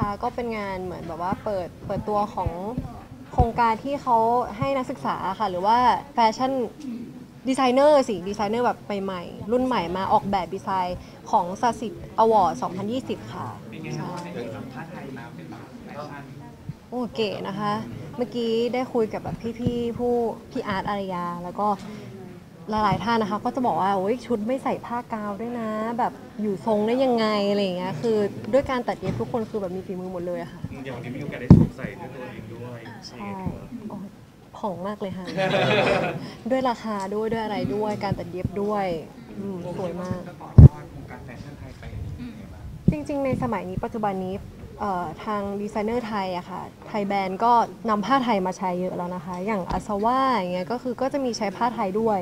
ค่ะก็เป็นงานเหมือนแบบว่าเปิดเปิดตัวของโครงการที่เขาให้นักศึกษาค่ะ หรือว่า fashion designer สิดีไซเนอร์แบบใหม่ๆรุ่นใหม่มาออกแบบดีไซน์ของ SACICT Award 2020 ค่ะเป็นไงครับว่าได้เห็นแบบผ้าไทยมาเป็นแบบแฟชั่นโอ้เก๋นะคะ เมื่อกี้ได้คุยกับแบบพี่ๆผู้พี่อาร์ตอารยา แล้วก็ หลายๆท่านนะคะ ก็จะบอกว่าโอ้ยชุดไม่ใส่ผ้ากาวด้วยนะ แบบอยู่ทรงได้ยังไงอะไรอย่างเงี้ยคือด้วยการตัดเย็บทุกคนคือแบบมีฝีมือหมดเลยอะค่ะอย่างวันนี้มีโอกาสได้สวมใส่ด้วยตัวเองด้วยใช่โอ้ยผ่องมากเลยค่ะ ด้วยราคาด้วยด้วยอะไรด้วยการตัดเย็บด้วยอืมสวยมาก ก็ต่อยอดโครงการแฟชั่นไทยไปยังไงบ้างจริง ๆ ในสมัยนี้ปัจจุบันนี้เอ่อทางดีไซเนอร์ไทยอะค่ะ ไทยแบรนด์ก็นำผ้าไทยมาใช้เยอะแล้วนะคะ อย่างอาซาว่าอย่างเงี้ยก็คือก็จะมีใช้ผ้าไทยด้วย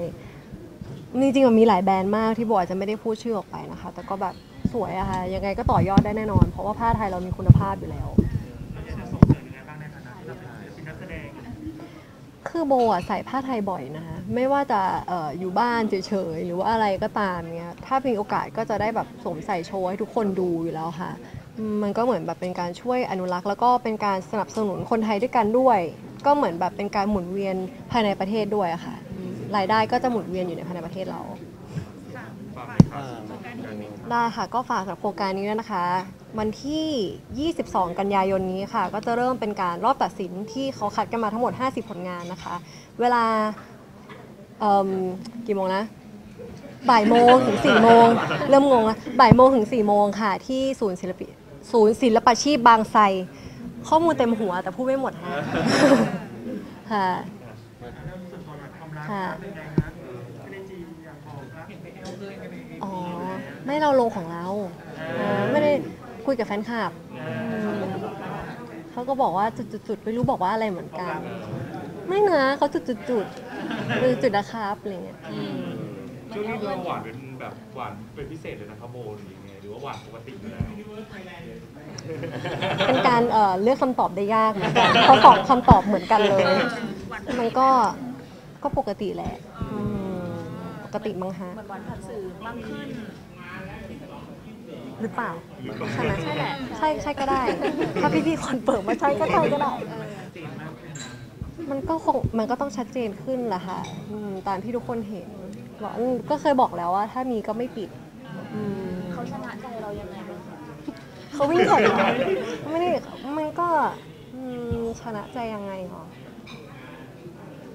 จริงๆมันมีหลายแบรนด์มากที่โบอาจจะไม่ได้พูดชื่อออกไปนะคะ แต่ก็แบบสวยอะค่ะยังไงก็ต่อยอดได้แน่นอน เพราะว่าผ้าไทยเรามีคุณภาพอยู่แล้ว คือโบอะใส่ผ้าไทยบ่อยนะคะไม่ว่าจะเอออยู่บ้านเฉยๆหรือว่าอะไรก็ตามเงี้ยถ้ามีโอกาสก็จะได้แบบสวมใส่โชว์ให้ทุกคนดูอยู่แล้วค่ะ มันก็เหมือนแบบเป็นการช่วยอนุรักษ์ แล้วก็เป็นการสนับสนุนคนไทยด้วยกันด้วย ก็เหมือนแบบเป็นการหมุนเวียนภายในประเทศด้วยอะค่ะ รายได้ก็จะหมุนเวียนอยู่ในภายในประเทศเราฝากไหมครับโครงการนี้ได้ค่ะก็ฝากสำหรับโครงการนี้ด้วยนะคะ วันที่ 22 กันยายนนี้ค่ะ ก็จะเริ่มเป็นการรอบตัดสินที่เขาคัดกันมาทั้งหมด 50 ผลงานนะคะ เวลาเอิ่มกี่โมงนะบ่ายโมงถึง4โมงเริ่มงงแล้วบ่ายโมงถึง4โมงค่ะ ที่ศูนย์ศิลปิศูนย์ศิลปาชีพบางไทรข้อมูลเต็มหัวแต่พูดไม่หมดค่ะ ค่ะ ส่วนตัวแบบ ความรักค่ะเป็นไงครับไม่ได้จีบอยากบอกรักเห็นไปเอลเลยกันเองอ๋อ ไม่เราลงของเราเออไม่ได้คุยกับแฟนคลับอืมเขาก็บอกว่าจุดๆๆไม่รู้บอกว่าอะไรเหมือนกัน ไม่นะเขาจุดๆๆหรือจุดนะครับอะไรเงี้ยอืมช่วงนี้เราหวานเป็นแบบหวานเป็นพิเศษเลยนะครับโบหรือยังไงหรือว่าหวานปกติอยู่แล้วเป็นการเอ่อเลือกคำตอบได้ยากเหมือนกันเพราะสองคำตอบเหมือนกันเลย มันก็ ก็ปกติแหละอืมปกติมั้งฮะเหมือนวันผ่านสื่อมากขึ้น หรือเปล่า ใช่ไหมใช่แหละ ใช่ใช่ก็ได้ ถ้าพี่ๆคนเปิดมาใช่ก็ใช่ก็ได้จีนมากขึ้นนะมันก็คงมันก็ต้องชัดเจนขึ้นแหละค่ะอืมตามที่ทุกคนเห็นบอกอืมก็เคยบอกแล้วว่า ถ้ามีก็ไม่ปิดอืม เขาชนะใจเรายังไงบ้างคะเขาวิ่งใส่เราไม่ได้มันก็อืมชนะใจยังไงหรอ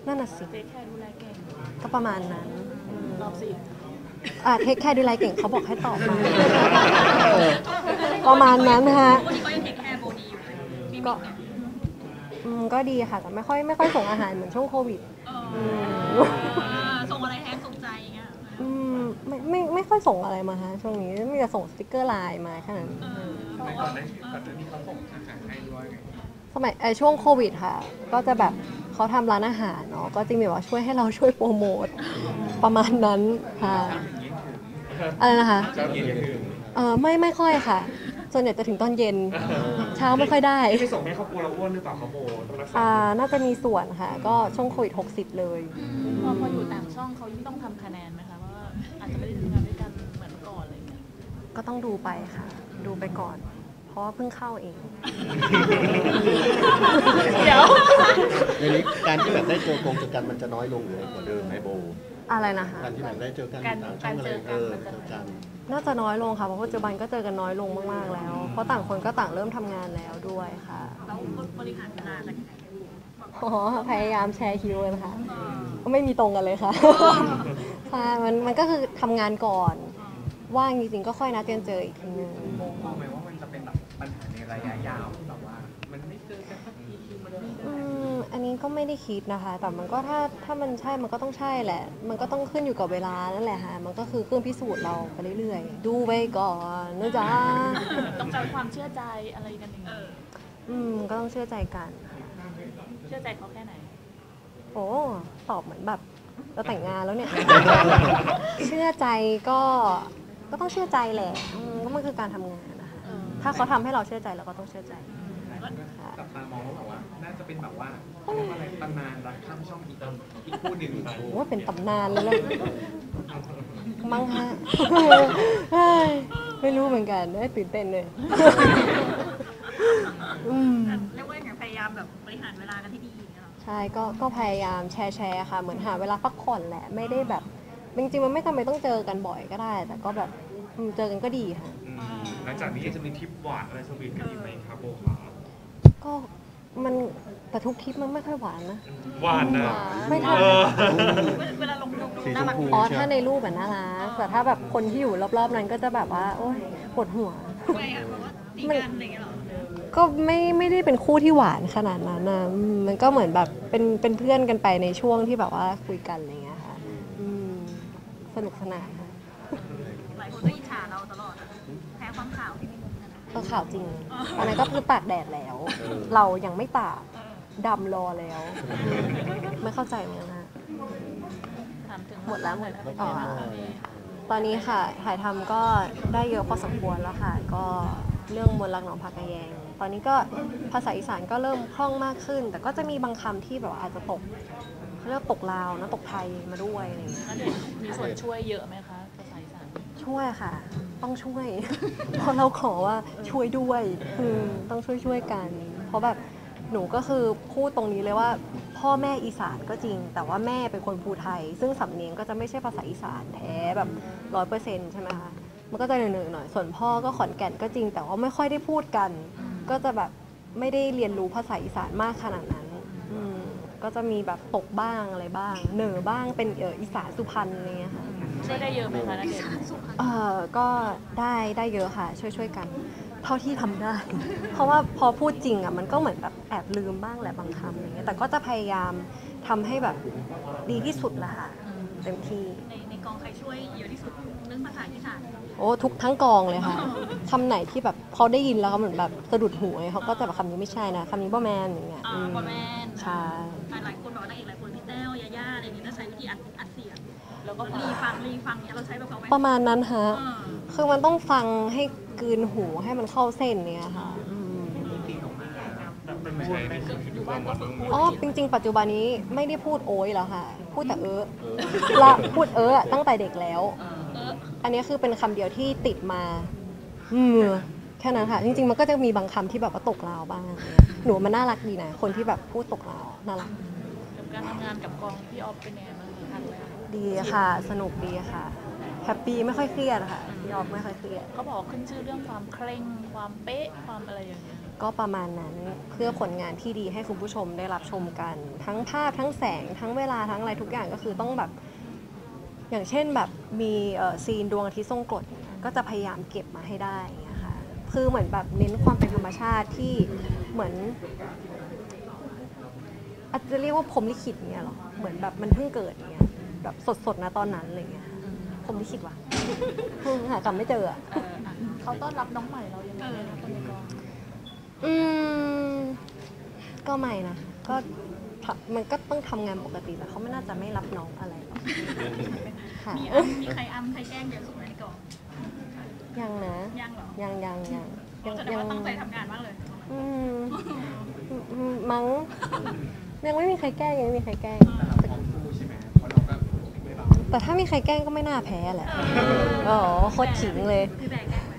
นั่นน่ะสิเจ๊แค่ดูแลเก่งก็ประมาณนั้นอืมตอบสิอะเทคแค่ดูไลเก่งเขาบอกให้ตอบมาประมาณนั้นฮะวันนี้ก็ยังเทคแคร์โบดีอยู่เลยมีก็มิกเนี่ยอืมก็ดีค่ะแต่ไม่ค่อยไม่ค่อยส่งอาหารเหมือนช่วงโควิดเอออืมอ่าส่งอะไรแทนส่งใจอย่างเงี้ยอืมไม่ไม่ไม่ค่อยส่งอะไรมาฮะช่วงนี้มีแต่ส่งสติกเกอร์ไลน์มาแค่นั้นเออทำไมก่อนหน้าก่อนหน้านี้เขาส่งอาหารให้ด้วยไงสมัยไอช่วงโควิดค่ะ ก็จะแบบ เขาทำร้านอาหารเนาะก็จะมีแบบว่าช่วยให้เราช่วยโปรโมทประมาณนั้นค่ะอะไรนะคะเช้าเย็นถึงเออไม่ไม่ค่อยค่ะ ส่วนใหญ่จะถึงตอนเย็น เช้าไม่ค่อยได้ไม่ส่งให้ครอบครัวเราอ้วนหรือเปล่าครับโบว์ต้องรักษาอ่าน่าจะมีส่วนค่ะ ก็ช่วงโควิด60 เลยพอพออยู่ต่างช่องเขายิ่งต้องทำคะแนนไหมคะว่าอาจจะไม่ได้ทำงานด้วยกันเหมือนเมื่อก่อนอะไรอย่างเงี้ยก็ต้องดูไปค่ะ ดูไปก่อน เพราะว่าเพิ่งเข้าเอง เดี๋ยวเดี๋ยวนี้การที่แบบได้เจอกงเจอกันมันจะน้อยลงหรืออะไรกว่าเดิมไหมโบ อะไรนะคะ การที่แบบได้เจอกันการต่างช่องอะไรการเจอกันเออมันจะเจอกัน น่าจะน้อยลงค่ะเพราะปัจจุบันก็เจอกันน้อยลงมากๆแล้ว เพราะต่างคนก็ต่างเริ่มทำงานแล้วด้วยค่ะแล้วบริหารเวลากันยังไงอ๋อพยายามแชร์คิวเลยค่ะ ก็ไม่มีตรงกันเลยค่ะ ค่ะมันมันก็คือทำงานก่อน ว่างจริงๆก็ค่อยนัดกันเจออีกทีนึง นนี้ก็ไม่ได้คิดนะคะ แต่มันก็ถ้าถ้ามันใช่มันก็ต้องใช่แหละ มันก็ต้องขึ้นอยู่กับเวลานั่นแหละค่ะมันก็คือเครื่องพิสูจน์เราไปเรื่อยๆ ดูไปก่อนนะจ๊ะต้องใช้ความเชื่อใจอะไรกันอย่างเอเงี้ยออืมก็ต้องเชื่อใจกันเชื่อใจเขาแค่ไหน โอ้ตอบเหมือนแบบเราแต่งงานแล้วเนี่ย เชื่อใจก็ก็ต้องเชื่อใจแหละอืมก็มันคือการทำงานนะคะเออถ้าเขาทำให้เราเชื่อใจเราก็ต้องเชื่อใจค่ะจับตามองว่าแบบว่าน่าจะ เป็นแบบว่าเขาเรียกว่าอะไรตำนานรักข้ามช่องอีกอีกคู่หนึ่งโอ้ว่าเป็นตำนานเลยแหละมั้งฮะเฮ้ยไม่รู้เหมือนกันเอ้ยตื่นเต้นเลยแบบบริหารเวลากันที่ดีอย่างเงี้ยเหรอใช่ก็ก็พยายามแชร์แชร์ค่ะ เหมือนหาเวลาพักผ่อนแหละไม่ได้แบบจริงๆมันไม่จำเป็นต้องเจอกันบ่อยก็ได้ แต่ก็แบบอืมเจอกันก็ดีค่ะอืมหลังจากนี้จะมีทริปหวานอะไรสวีทกันอีกไหมครับโบครับก็ มันแต่ทุกทริปมันไม่ค่อยหวานนะ หวานนะ ไม่เอเท่าอเวลาลงลงสีชน่ามรักพูอ๋อใช่ถ้าในรูปแบบน่ารักแต่ถ้าแบบคนที่อยู่รอบๆนั้นก็จะแบบว่า โอ๊ยปวดหัวไงอะแบบว่าตีกันอะไรอย่างเงี้ยเหรอก็ไม่ไม่ได้เป็นคู่ที่หวานขนาดนั้นนะอืมมันก็เหมือนแบบเป็นเป็นเพื่อนกันไปในช่วงที่แบบว่าคุยกันอะไรเงี้ยค่ะอืมสนุกสนานค่ะ หลายคนก็อิจฉาเราตลอดอะแพ้ความขาวที่มี มุมนั้นนะก็ข่าวจริงอันนั้นก็คือตากแดดแล้ว เรายังไม่ตากดำรอแล้ว ไม่เข้าใจเหมือนกันนะ ถามถึงหมดแล้วหมดแล้วเป็นอ๋ไงอบ้างตอนนี้ตอนนี้ค่ะถ่ายทำก็ได้เยอะพอสมควรแล้วค่ะ ก็เรื่องมนต์รักหนองผักกระแยง ตอนนี้ก็ภาษาอีสานก็เริ่มคล่องมากขึ้น แต่ก็จะมีบางคำที่แบบว่าอาจจะตกเขาเรียกว่าตกลาวนะตกไทยมาด้วยอะไรอย่างเงี้ยแล้วเด็กมีส่วนช่วยเยอะไหมคะภาษาอีสาน ช่วยค่ะ ต้องช่วย เพราะเราขอว่าช่วยด้วยอืมต้องช่วยช่วยกัน เพราะแบบหนูก็คือพูดตรงนี้เลยว่า พ่อแม่อีสานก็จริง แต่ว่าแม่เป็นคนภูไทย ซึ่งสำเนียงก็จะไม่ใช่ภาษาอีสานแท้แบบร้อยเปอร์เซ็นต์ใช่ไหมคะมันก็จะเหนื่อยหน่อยส่วนพ่อก็ขอนแก่นก็จริง แต่ว่าไม่ค่อยได้พูดกัน ก็จะแบบไม่ได้เรียนรู้ภาษาอีสานมากขนาดนั้นก็จะมีแบบตกบ้างอะไรบ้าง เหน่อบ้างเป็นเอออีสานสุพรรณอะไรเงี้ยค่ะ ช่วยได้เยอะไหมคะนักเด็กเออก็ได้ได้เยอะค่ะ ช่วยช่วยๆกัน เท่าที่ทำได้ เพราะว่าพอพูดจริงอะมันก็เหมือนแบบแอบลืมบ้างแหละบางคำอะไรเงี้ยแต่ก็จะพยายามทำให้แบบดีที่สุดละค่ะเต็มที่ ในในกองใครช่วยเยอะที่สุดเรื่องภาษาอีสานโอ้ทุกทั้งกองเลยค่ะ คำไหนที่แบบเขาได้ยินแล้วเขาเหมือนแบบสะดุดหูไงเขาก็จะแบบคำนี้ไม่ใช่นะคำนี้บ่แมนอย่างเงี้ยอ่าอืม บอแมนใช่หลายหลายคนบอกว่านางเอกหลายคนพี่แต้วยาย่าอะไรอย่างเงี้ยจะใช้วิธีอัดอัดเสียง แล้วก็ฟังรีฟังรีฟังเนี้ยเราใช้แบบเขาไหมประมาณนั้นฮะอ่าคือมันต้องฟังให้กลืนหูให้มันเข้าเส้นเนี่ยค่ะอืมไม่ใช่ในชีวิตประจำวันอ๋อจริง ๆ ปัจจุบันนี้ไม่ได้พูดโอ้ยแล้วค่ะ พูดแต่เออละพูดเออตั้งแต่เด็กแล้วเอออันนี้คือเป็นคำเดียวที่ติดมาอืมแค่นั้นค่ะ จริง ๆ มันก็จะมีบางคำที่แบบว่าตกลาวบ้างเนี่ยหนูว่ามันน่ารักดีนะ คนที่แบบพูดตกลาวน่ารักกับการทำงานกับกองพี่ออฟเป็นไงบ้างทันไหมคะ ดีค่ะ สนุกดีค่ะ happy ไม่ค่อยเครียดค่ะยอมไม่ค่อยเครียดเขาบอกขึ้นชื่อเรื่องความเคร่งความเป๊ะความอะไรอย่างเงี้ยก็ประมาณนั้นเพื่อผลงานที่ดีให้คุณผู้ชมได้รับชมกัน ทั้งภาพทั้งแสงทั้งเวลาทั้งอะไรทุกอย่างก็คือต้องแบบ อย่างเช่นแบบมีเอ่อ scene ดวงอาทิตย์ทรงกรดอย่างเงี้ยก็จะพยายามเก็บมาให้ได้อย่างเงี้ยค่ะคือเหมือนแบบเน้นความเป็นธรรมชาติที่เหมือนอาจจะเรียกว่าพรหมลิขิตเงี้ยหรอเหมือนแบบมันเพิ่งเกิดเงี้ย แบบสดๆนะตอนนั้นอะไรเงี้ยค่ะพรหมลิขิตว่ะหากำไม่เจออะเอออะเขาต้อนรับน้องใหม่เรายังไงนะคะคนในกองอืมก็ไม่นะก็ทำมันก็ต้องทำงานปกติแหละเขาไม่น่าจะไม่รับน้องอะไรหรอกค่ะมีอัมมีใครอัมใครแกล้งเยอะสุดไหมในกองยังนะยังเหรอยังยังยังยังแสดงว่าตั้งใจทำงานมากเลยอืมอืมมั้งยังไม่มีใครแกล้งยังไม่มีใครแกล้ง แต่ถ้ามีใครแกล้งก็ไม่น่าแพ้แหละอ๋อโคตรขิงเลยพี่แบกแกล้งไหม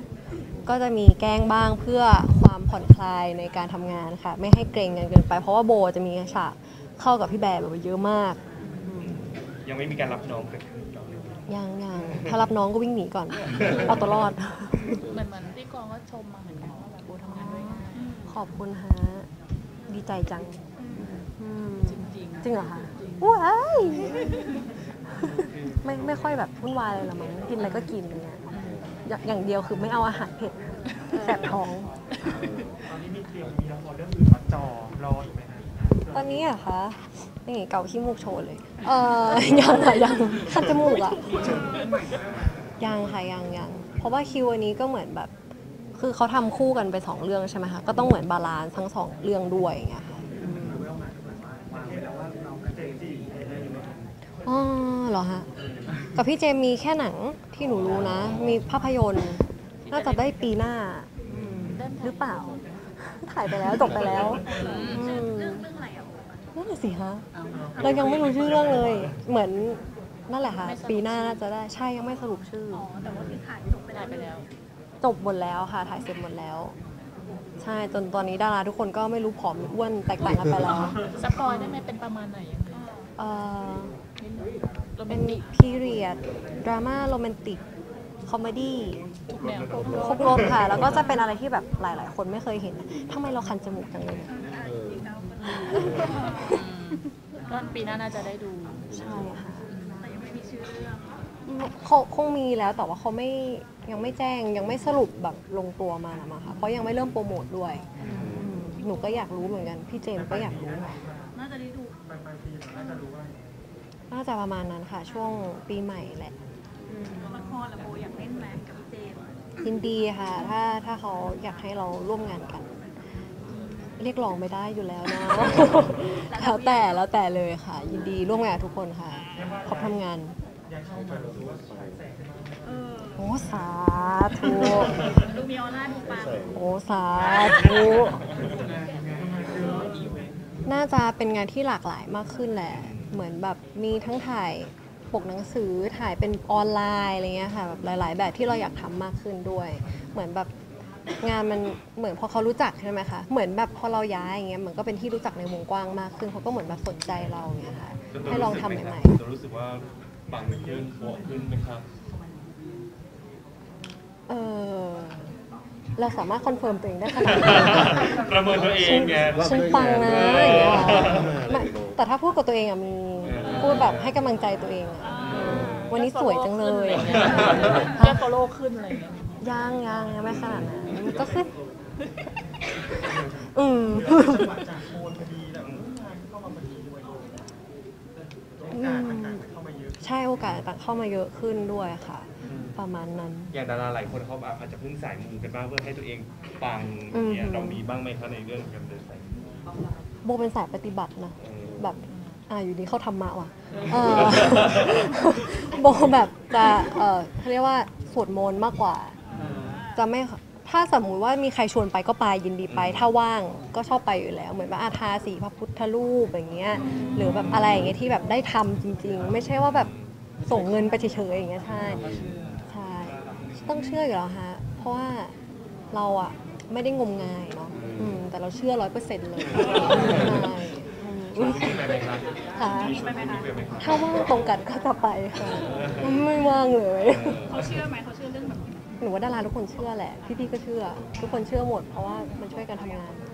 ก็จะมีแกล้งบ้างเพื่อความผ่อนคลายในการทำงานค่ะ ไม่ให้เกรงกันเกินไป เพราะว่าโบจะมีฉากเข้ากับพี่แบร์แบบว่าเยอะมาก ยังไม่มีการรับน้องเกิดขึ้นหรอกยังยังถ้ารับน้องก็วิ่งหนีก่อน เอาตัวรอด เหมือนเหมือนที่กองก็ชมมาเหมือนกันว่าแบบโบทำงานด้วยง่ายขอบคุณฮะ ดีใจจังอืมจริงจริงเหรอคะว้าย ไม่ไม่ค่อยแบบวุ่นวายเลยละมั้งกินอะไรก็กินอะไรเงี้ยอย่างอย่างเดียวคือไม่เอาอาหารเผ็ดแสบท้อง ตอนนี้มีเตรียมมีละครเรื่องอื่นมาจอรออยู่ไหมฮะตอนนี้อะคะนี่เกาขี้มูกโชว์เลย เออ ยังอะยังคันจมูกอะยังค่ะยังยังเพราะว่าคิวอันนี้ก็เหมือนแบบ คือเขาทำคู่กันไปสองเรื่องใช่ไหมคะก็ต้องเหมือน balance ทั้งสองเรื่องด้วยอย่างเงี้ยค่ะ วางไว้แล้วว่าเรากับเจมส์จิได้เลยไหม อ๋อ เหรอฮะกับพี่เจมส์มีแค่หนังที่หนูรู้นะ มีภาพยนตร์น่าจะได้ปีหน้าอืมๆเล่นหรือเปล่า ถ่ายไปแล้วจบไปแล้วอืมเรื่องเรื่องอะไรอะนั่นแหละสิฮะเรายังไม่รู้ชื่อเรื่องเลย เหมือนนั่นแหละค่ะ ปีหน้าน่าจะได้ใช่ยังไม่สรุปชื่ออ๋อแต่ว่าคือถ่ายจบไปแล้ถ่ายวไปแล้วจบหมดแล้วค่ะ ถ่ายเสร็จหมดแล้วอใช่จนตอนนี้ดาราทุกคนก็ไม่รู้ผอมหรืออ้วนแตกต่างกันไปแล้วสปอยได้ไหมเป็นประมาณไหนยังไง เอ่อนิดนึงโรแมเป็นนติกพีเรียดดราม่าโรแมนติก comedy ทุกแนวครบรสค่ะ แล้วก็จะเป็นอะไรที่แบบหลาย ๆ คนไม่เคยเห็นทำไมเราคันจมูกจังเลยเนี่ยเออก็ปีหน้าน่าจะได้ดู ใช่ค่ะแต่ยังไม่มีชื่อเรื่องเขาคงมีแล้วแต่ว่าเขาไม่ยังไม่แจ้งยังไม่สรุปแบบลงตัวมานะมั้งค่ะเพราะยังไม่เริ่มโปรโมทด้วยอืมหนูก็อยากรู้เหมือนกัน พี่เจมส์ก็อยากรู้น่าจะได้ดู น่าจะประมาณนั้นค่ะ ช่วงปีใหม่แหละละครละโบอยากเล่นไหมกับพี่เจมส์ยินดีค่ะ ถ้าถ้าเขาอยากให้เราร่วมงานกัน เรียกร้องไม่ได้อยู่แล้วนะ แล้วแต่แล้วแต่เลยค่ะ ยินดีร่วมงานกับทุกคนค่ะขอบทำงานเออโอ้สาธุดูมีออร่าดูปังใส่โอ้สาธุน่าจะเป็นงานที่หลากหลายมากขึ้นแหละ เหมือนแบบมีทั้งถ่ายปกหนังสือถ่ายเป็นออนไลน์อะไรเงี้ยค่ะแบบหลาย ๆ แบบที่เราอยากทำมากขึ้นด้วย เหมือนแบบงานมันเหมือนพอเขารู้จักใช่ไหมคะเหมือนแบบพอเราย้ายอย่างเงี้ยเหมือนก็เป็นที่รู้จักในวงกว้างมากขึ้นเขาก็เหมือนแบบสนใจเราอย่างเงี้ยค่ะให้ลองทำใหม่ๆจะรู้สึกว่าปังขึ้นโบขึ้นไหมครับเออเราสามารถคอนเฟิร์มตัวเองได้ขนาดนั้นประเมินตัวเองไงฉันปังนะอย่างเงี้ยไม่ แต่ถ้าพูดกับตัวเองอะมีพูดแบบให้กำลังใจตัวเองอะวันนี้สวยจังเลยอย่างเงี้ยแค่ follow ขึ้นอะไรอย่างเงี้ยอย่างอย่างยังไม่ขนาดนั้นก็ขึ้น อืมอืมใช่โอกาสต่างๆเข้ามาเยอะขึ้นด้วยค่ะ ประมาณนั้น อย่างดาราหลายคนเขาอาจจะพึ่งสายมูกันบ้างเพื่อให้ตัวเองปังอืมเนี่ยเรามีบ้างไหมคะในเรื่องการเดินสายมูโบเป็นสายปฏิบัตินะเออ แบบอ่าอยู่ดีเข้าธรรมะว่ะเออโบแบบจะเออเขาเรียกว่าสวดมนต์มากกว่า จะไม่ถ้าสมมุติว่ามีใครชวนไปก็ไปยินดีไป ถ้าว่างก็ชอบไปอยู่แล้ว เหมือนแบบอาทาสีพระพุทธรูปอย่างเงี้ย หรือแบบอะไรอย่างเงี้ยที่แบบได้ทำจริง ๆ ไม่ใช่ว่าแบบส่งเงินไปเฉยๆอย่างเงี้ยใช่ใช่ต้องเชื่ออยู่แล้วฮะเพราะว่าเราอะไม่ได้งมงายเนาะอืมแต่เราเชื่อร้อยเปอร์เซ็นต์เลยใช่อืมไปไหม คะค่ะมีชวนพี่ไปไหมคะถ้าว่างตรงกันก็จะไปค่ะ ไม่ว่างเลย เขาเชื่อไหมเขาเชื่อเรื่องแบบนี้หนูว่าดาราทุกคนเชื่อแหละ พี่ๆก็เชื่อ ทุกคนเชื่อหมดเพราะว่ามันช่วยกันทำงานอ